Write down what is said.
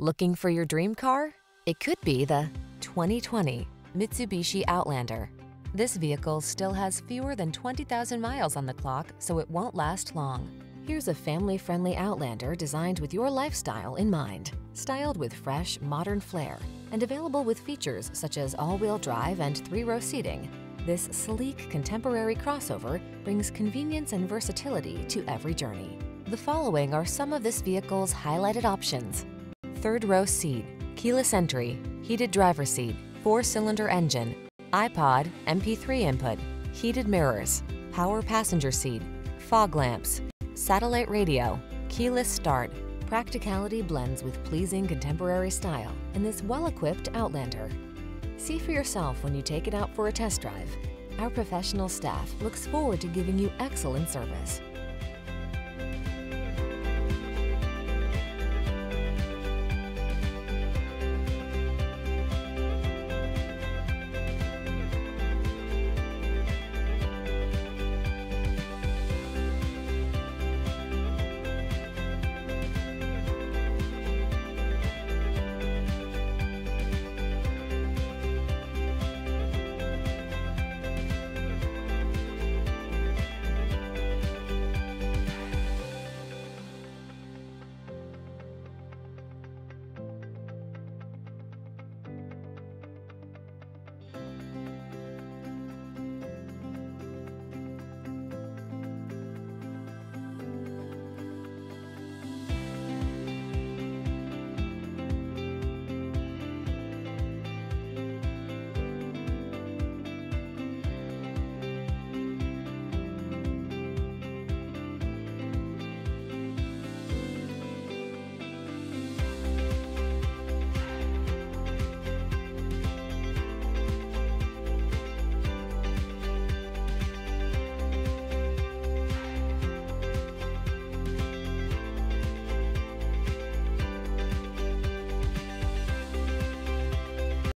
Looking for your dream car? It could be the 2020 Mitsubishi Outlander. This vehicle still has fewer than 20,000 miles on the clock, so it won't last long. Here's a family-friendly Outlander designed with your lifestyle in mind. Styled with fresh, modern flair and available with features such as all-wheel drive and three-row seating, this sleek, contemporary crossover brings convenience and versatility to every journey. The following are some of this vehicle's highlighted options. Third row seat, keyless entry, heated driver seat, four-cylinder engine, iPod, MP3 input, heated mirrors, power passenger seat, fog lamps, satellite radio, keyless start. Practicality blends with pleasing contemporary style in this well-equipped Outlander. See for yourself when you take it out for a test drive. Our professional staff looks forward to giving you excellent service.